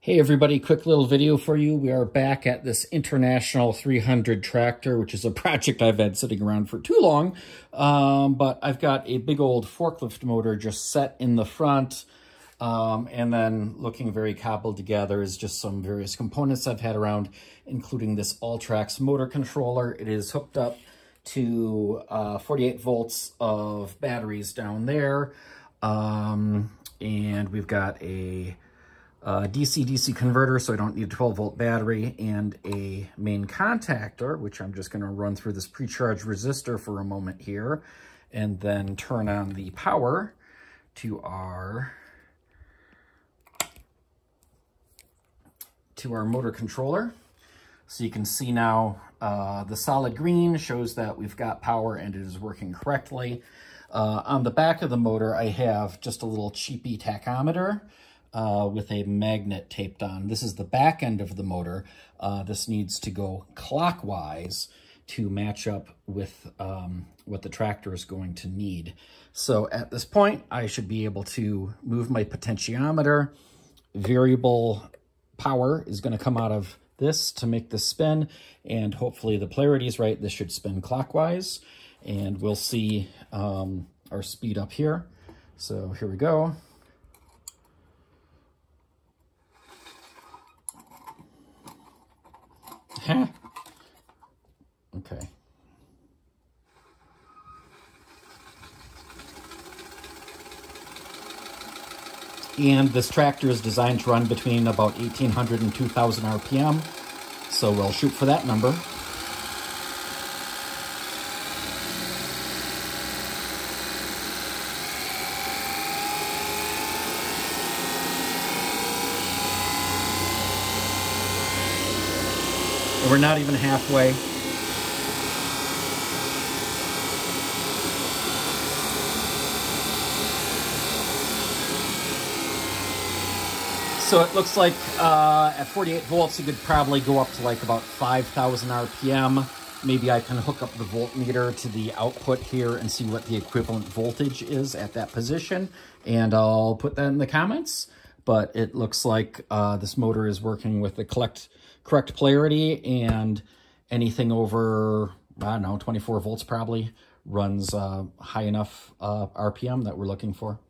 Hey everybody, quick little video for you. We are back at this International 300 tractor, which is a project I've had sitting around for too long. Um, but I've got a big old forklift motor just set in the front. Um, and then looking very cobbled together is just some various components I've had around, including this Alltrax motor controller. It is hooked up to uh, 48 volts of batteries down there. Um, and we've got a DC-DC converter, so I don't need a 12-volt battery, and a main contactor, which I'm just going to run through this pre-charge resistor for a moment here, and then turn on the power to our to our motor controller. So you can see now uh, the solid green shows that we've got power and it is working correctly. Uh, on the back of the motor, I have just a little cheapy tachometer uh, with a magnet taped on. This is the back end of the motor. Uh, this needs to go clockwise to match up with um, what the tractor is going to need. So at this point, I should be able to move my potentiometer. Variable power is going to come out of this to make this spin, and hopefully the polarity is right. This should spin clockwise, and we'll see um, our speed up here. So here we go. Okay. And this tractor is designed to run between about 1800 and 2000 RPM. So we'll shoot for that number. We're not even halfway. So it looks like uh, at 48 volts, you could probably go up to like about 5,000 RPM. Maybe I can hook up the voltmeter to the output here and see what the equivalent voltage is at that position. And I'll put that in the comments. But it looks like uh, this motor is working with the collect correct polarity and anything over, I don't know, 24 volts probably runs uh, high enough uh, RPM that we're looking for.